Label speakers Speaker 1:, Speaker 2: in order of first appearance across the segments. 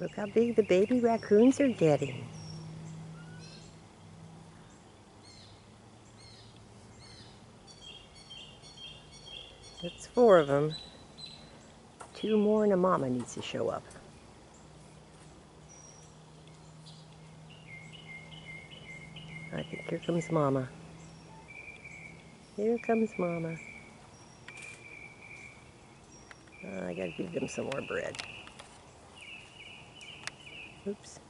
Speaker 1: Look how big the baby raccoons are getting. That's four of them. Two more and a mama needs to show up. I think here comes mama. Here comes mama. I gotta give them some more bread. Oops.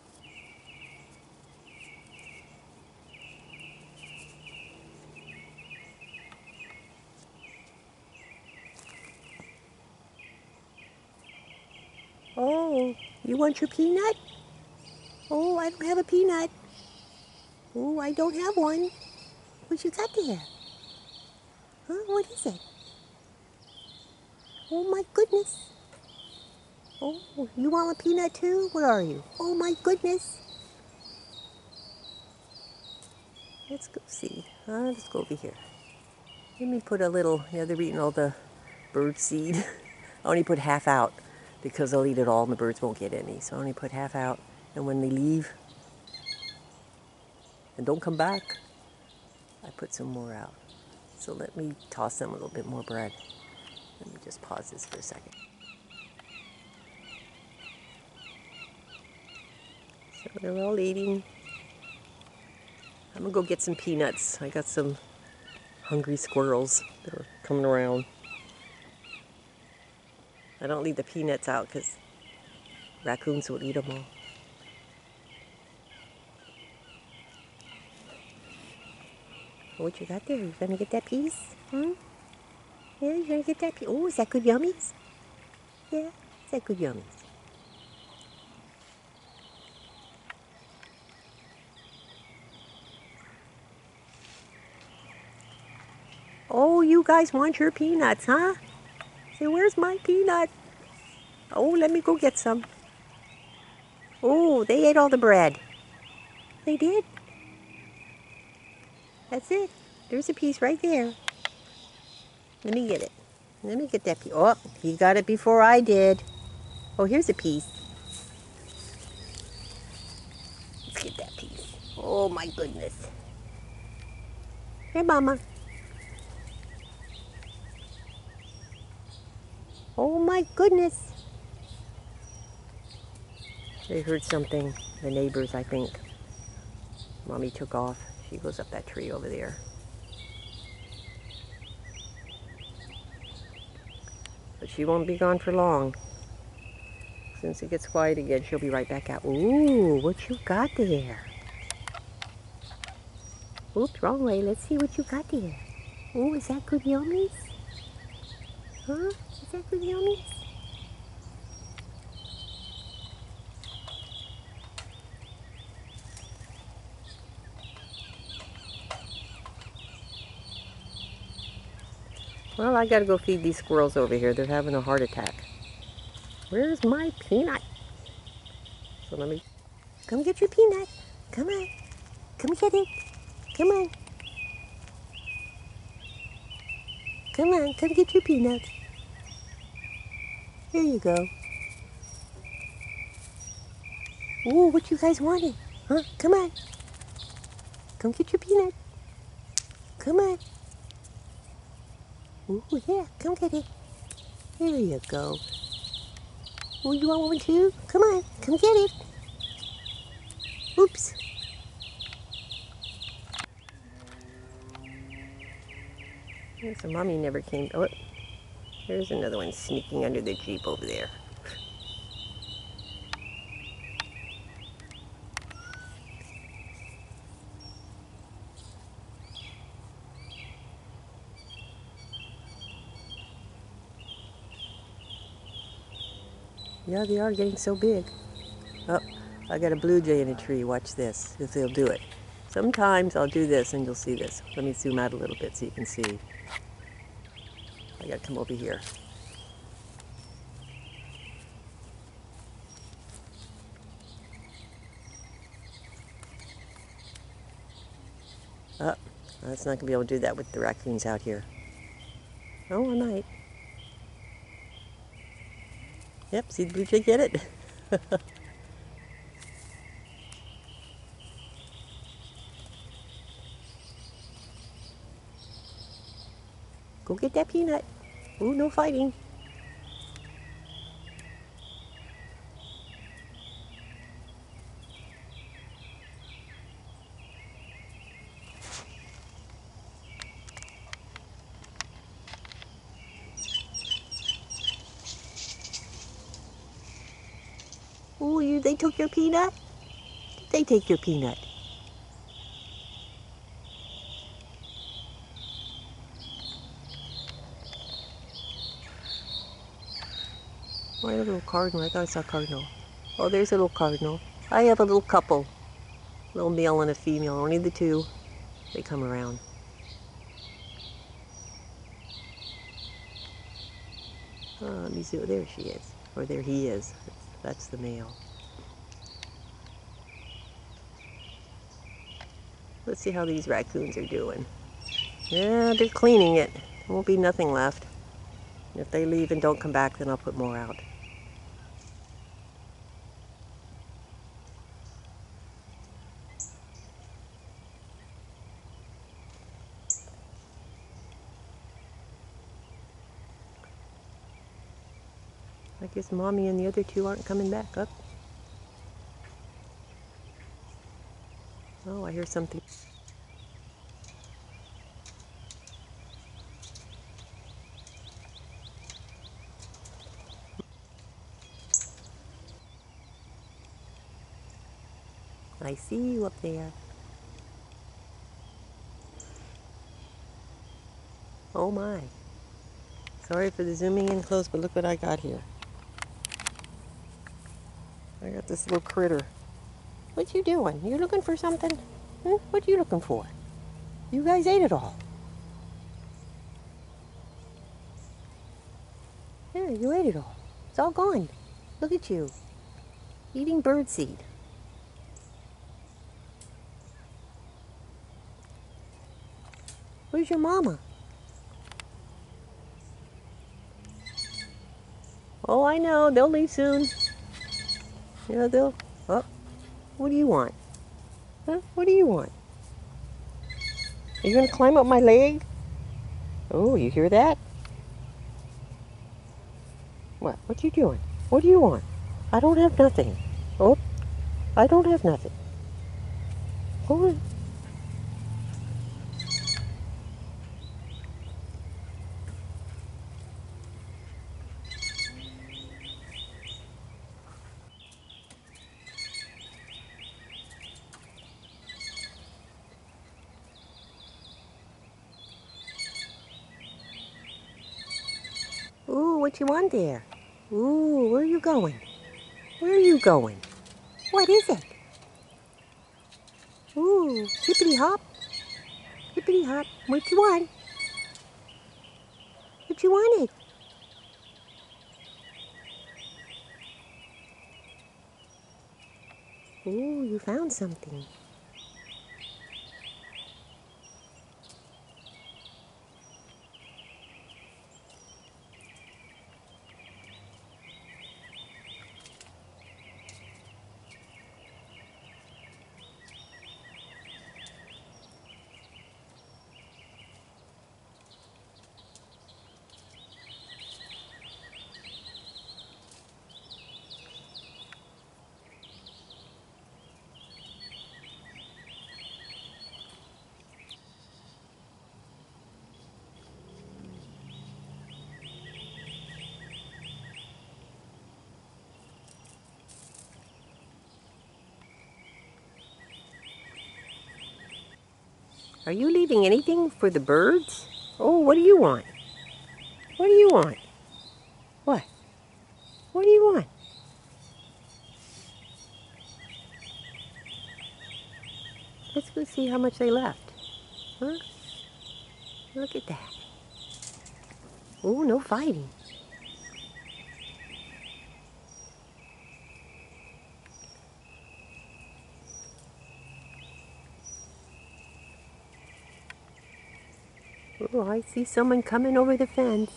Speaker 1: Oh, you want your peanut? Oh, I don't have a peanut. Oh, I don't have one. What you got there? Huh? What is it? Oh my goodness. Oh, you want a peanut too? Where are you? Oh my goodness. Let's go see. Uh, let's go over here. Let me put a little, yeah, they're eating all the bird seed. I only put half out because they'll eat it all and the birds won't get any. So I only put half out. And when they leave and don't come back, I put some more out. So let me toss them a little bit more bread. Let me just pause this for a second. They're all eating. I'm gonna go get some peanuts. I got some hungry squirrels that are coming around. I don't leave the peanuts out because raccoons will eat them all. What you got there? You gonna get that piece? Hmm? Yeah, you gonna get that piece? Oh, is that good yummies? Yeah, is that good yummies? Oh, you guys want your peanuts, huh? Say, where's my peanut? Oh, let me go get some. Oh, they ate all the bread. They did? That's it. There's a piece right there. Let me get it. Let me get that piece. Oh, he got it before I did. Oh, here's a piece. Let's get that piece. Oh, my goodness. Hey, Mama. Oh, my goodness. They heard something. The neighbors, I think. Mommy took off. She goes up that tree over there. But she won't be gone for long. Since it gets quiet again, she'll be right back out. Ooh, what you got there? Oops, wrong way. Let's see what you got there. Ooh, is that good yummies? Huh? Is that good yummies? Well, I gotta go feed these squirrels over here. They're having a heart attack. Where's my peanut? So let me... Come get your peanut. Come on. Come get it. Come on. Come on, come get your peanut. Here you go. Ooh, what you guys wanted? Huh? Come on. Come get your peanut. Come on. Ooh, yeah, come get it. Here you go. Oh, you want one too? Come on, come get it. Oops. So mommy never came. Oh, there's another one sneaking under the Jeep over there. Yeah, they are getting so big. Oh, I got a blue jay in a tree. Watch this, if they'll do it. Sometimes I'll do this and you'll see this. Let me zoom out a little bit so you can see. You gotta come over here. Oh, that's not gonna be able to do that with the raccoons out here. Oh, I might. Yep, see the blue Jay get it? Go get that peanut. Ooh, no fighting. Ooh, you, they took your peanut? Did they take your peanut? Why a little cardinal? I thought I saw cardinal. Oh, there's a little cardinal. I have a little couple. A little male and a female, only the two. They come around. Oh, let me see. There she is. Or there he is. That's, that's the male. Let's see how these raccoons are doing. Yeah, they're cleaning it. There won't be nothing left. If they leave and don't come back, then I'll put more out. I guess mommy and the other two aren't coming back up. Oh, I hear something. I see you up there. Oh my. Sorry for the zooming in close, but look what I got here. I got this little critter. What you doing? You looking for something? Hmm? What you looking for? You guys ate it all. Yeah, you ate it all. It's all gone. Look at you. Eating birdseed. Where's your mama? Oh, I know. They'll leave soon. Yeah, they'll. Oh, what do you want? Huh? What do you want? Are you going to climb up my leg? Oh, you hear that? What? What you doing? What do you want? I don't have nothing. Oh, I don't have nothing. Go on. Ooh, what you want there? Ooh, where are you going? Where are you going? What is it? Ooh, hippity hop. Hippity hop. What you want? What you wanted? Ooh, you found something. Are you leaving anything for the birds? Oh, what do you want? What do you want? What? What do you want? Let's go see how much they left. Huh? Look at that. Oh, no fighting. Oh, I see someone coming over the fence.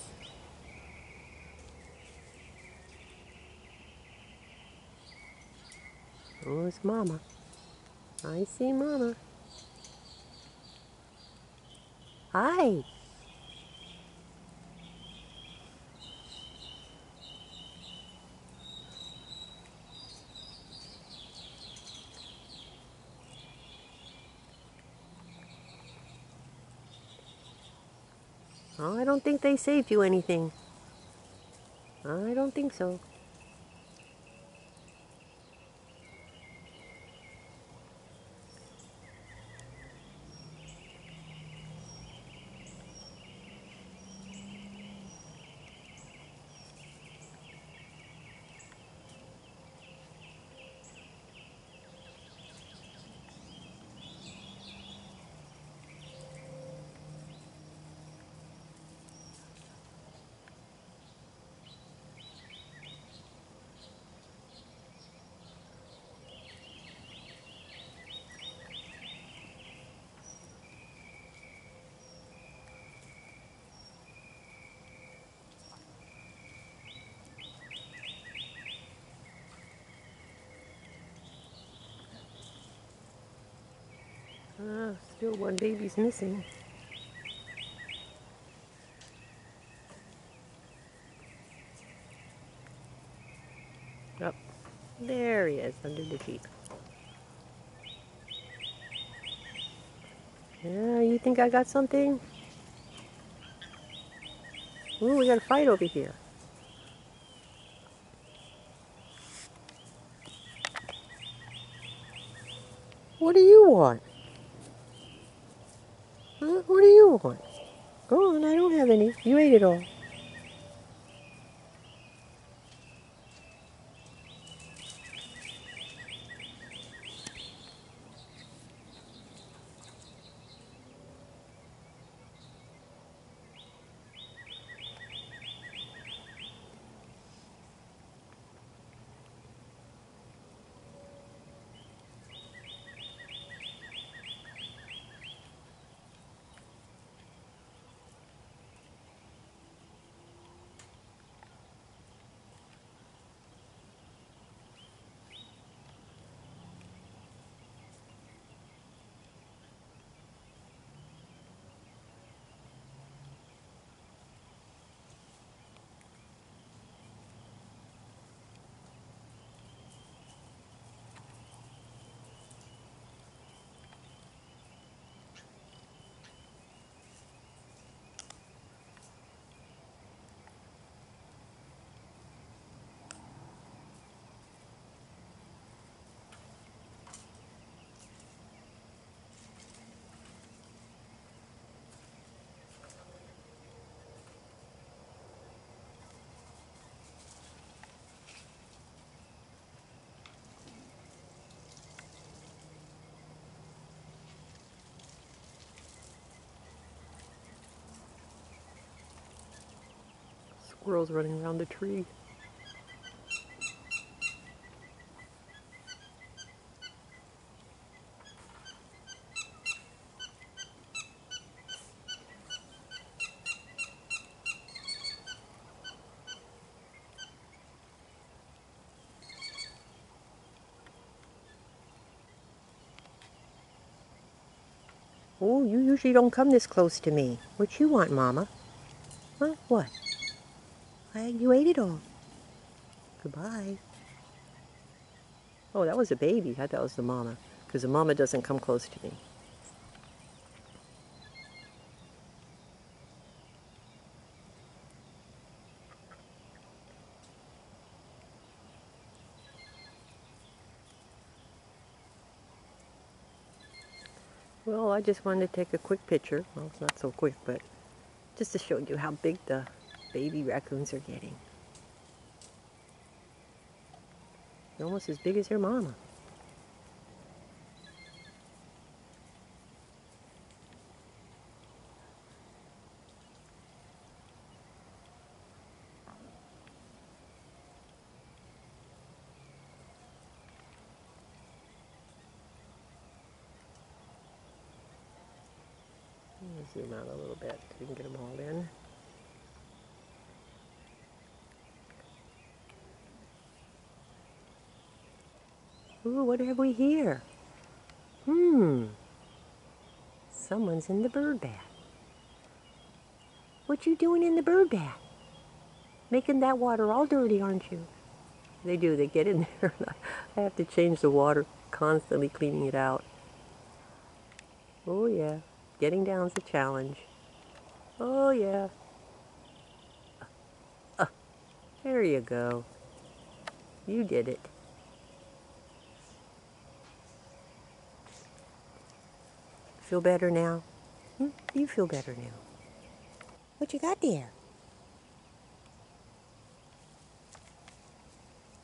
Speaker 1: Oh, it's Mama. I see Mama. Hi. I don't think they saved you anything. I don't think so. Ah, still one baby's missing. Up. Oh, there he is, under the Jeep. Yeah, you think I got something? Ooh, we got a fight over here. What do you want? What do you want? Go on, oh, I don't have any. You ate it all. Squirrels running around the tree. Oh, you usually don't come this close to me. What you want, Mama? Huh? What? You ate it all. Goodbye. Oh, that was a baby. I thought it was the mama. Because the mama doesn't come close to me. Well, I just wanted to take a quick picture. Well, it's not so quick, but just to show you how big the baby raccoons are getting. They're almost as big as their mama. zoom out a little bit so we can get them all in. Ooh, what have we here? Hmm. Someone's in the bird bath. What you doing in the bird bath? Making that water all dirty, aren't you? They do. They get in there. I have to change the water, constantly cleaning it out. Oh, yeah. Getting down's a challenge. Oh, yeah. Uh, there you go. You did it. Feel better now? Hmm? You feel better now. What you got there?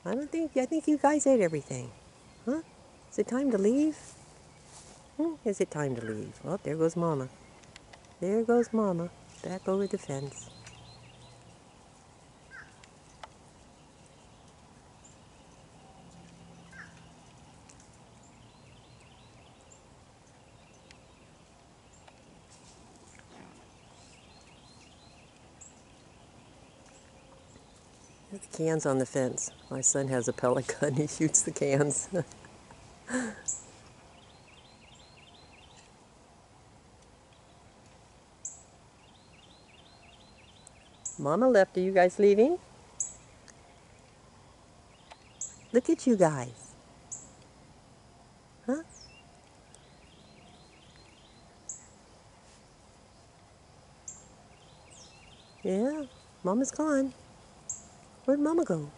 Speaker 1: I don't think, I think you guys ate everything. Huh? Is it time to leave? Hmm? Is it time to leave? Well, there goes Mama. There goes Mama, back over the fence. The cans on the fence. My son has a pellet gun. He shoots the cans. Mama left. Are you guys leaving? Look at you guys. Huh? Yeah, Mama's gone. Where'd Mama go?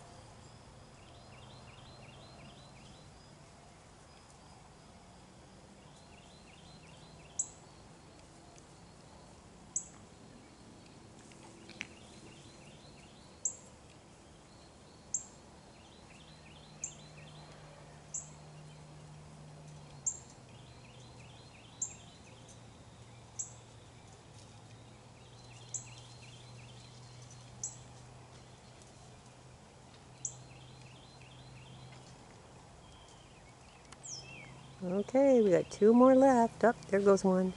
Speaker 1: Okay, we got two more left. Up, oh, there goes one.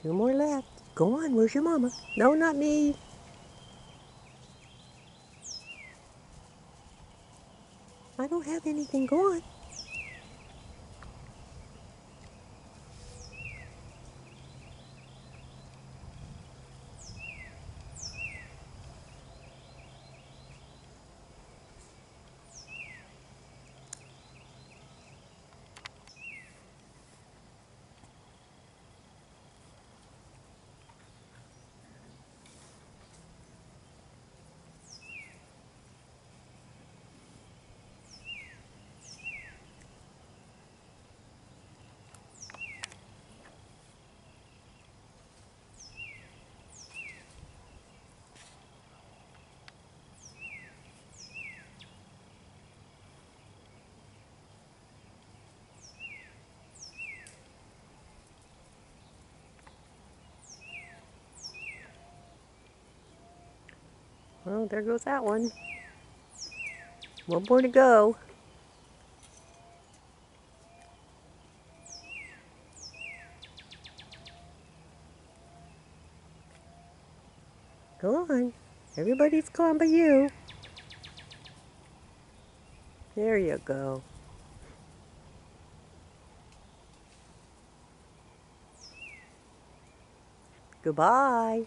Speaker 1: Two more left. Go on, where's your mama? No, not me. I don't have anything. Go on. Well, there goes that one. One more to go. Go on. Everybody's gone but you. There you go. Goodbye.